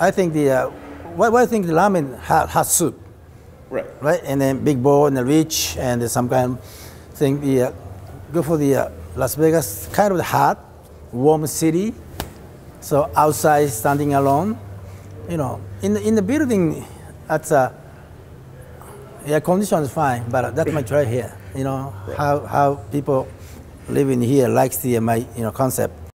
I think the uh, what, what I think the ramen hot, hot soup, Right. right? And then big bowl and the rich and some kind of thing. The uh, go for the uh, Las Vegas, kind of hot, warm city. So outside, standing alone, you know, in the, in the building, that's uh, air condition is fine, but uh, that's my try here. You know how how people living here likes the uh, my you know concept.